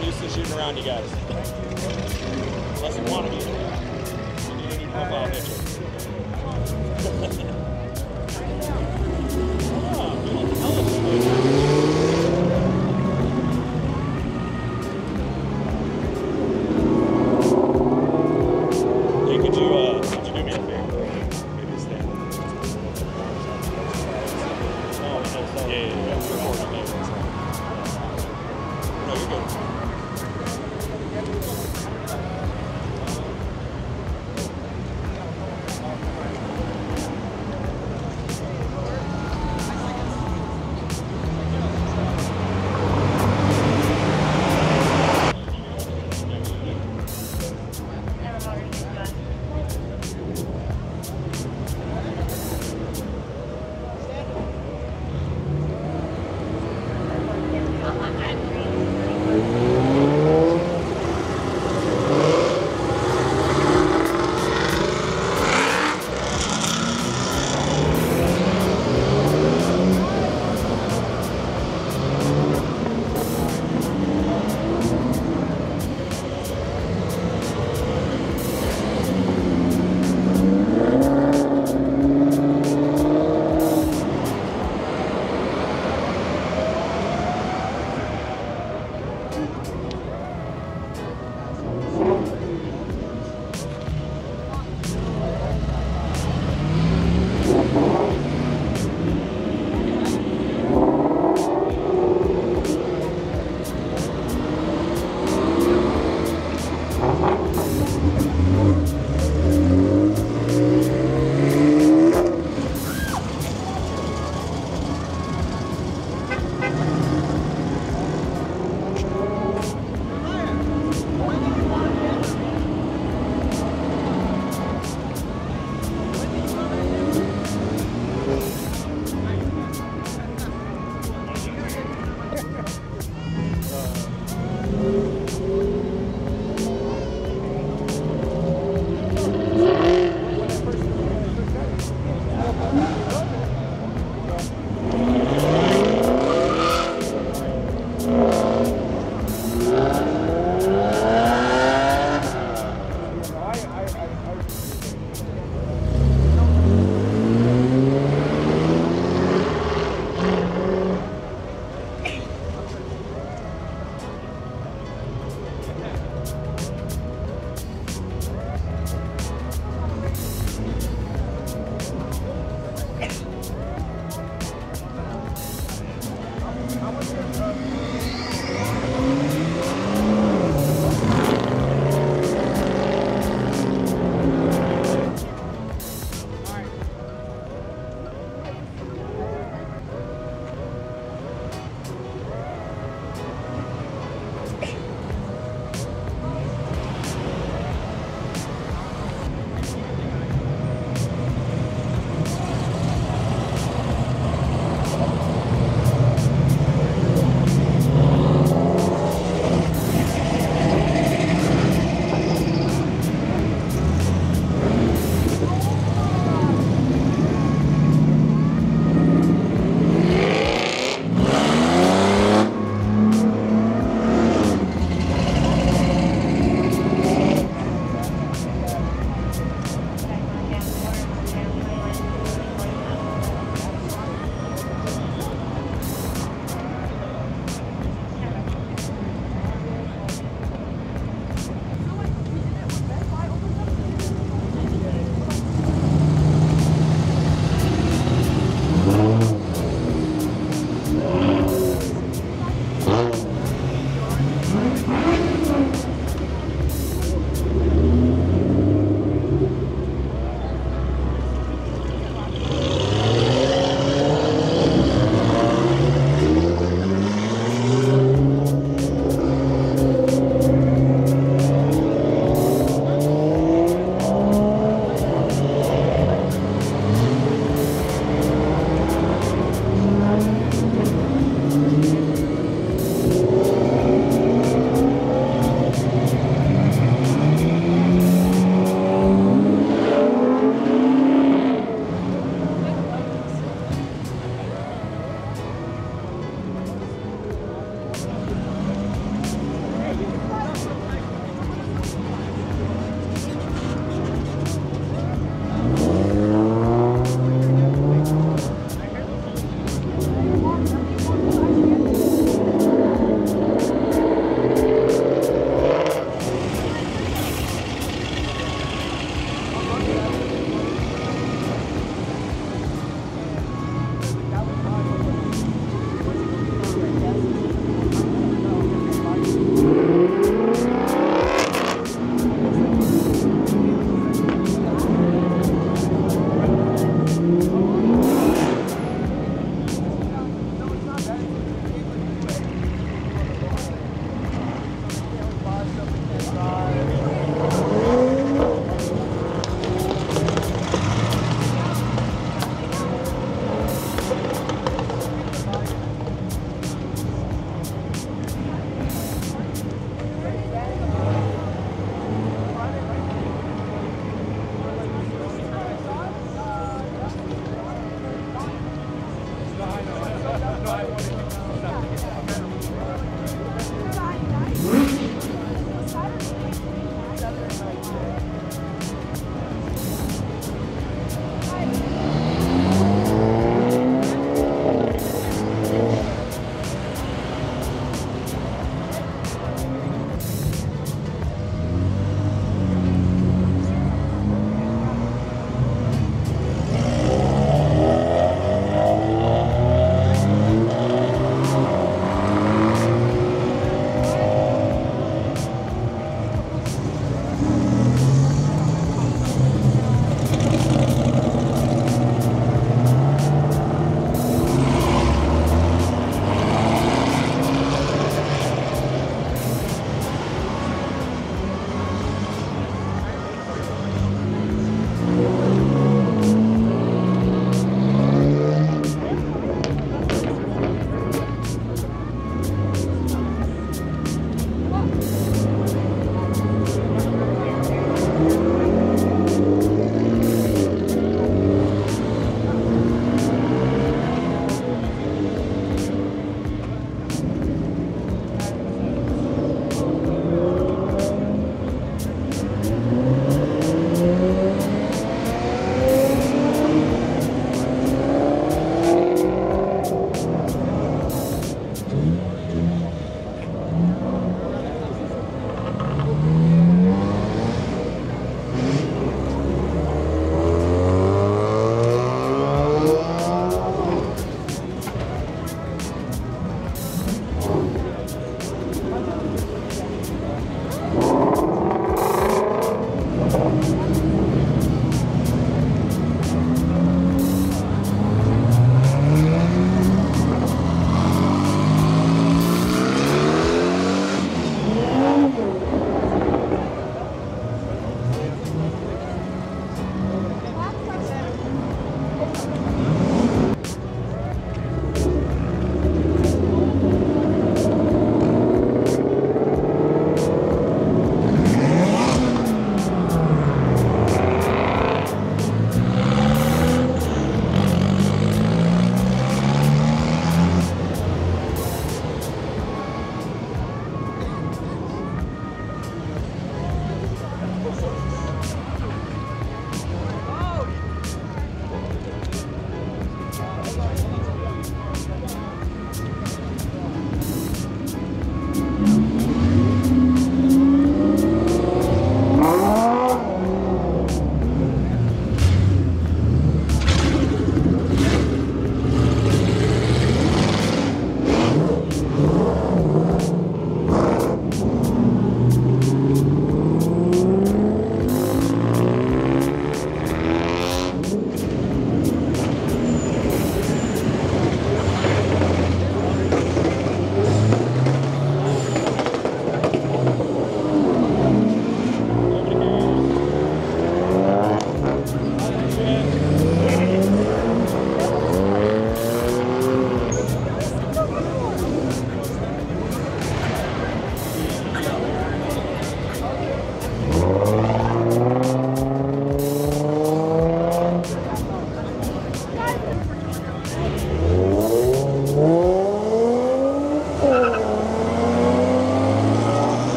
I'm used to shooting around you guys. Unless you want to be. You need.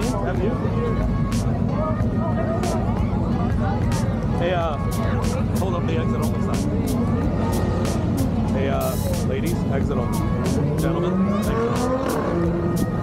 come in, have you? Hey, uh, hold up the exit on the sign. Hey, uh, ladies, exit on. Gentlemen, exit only.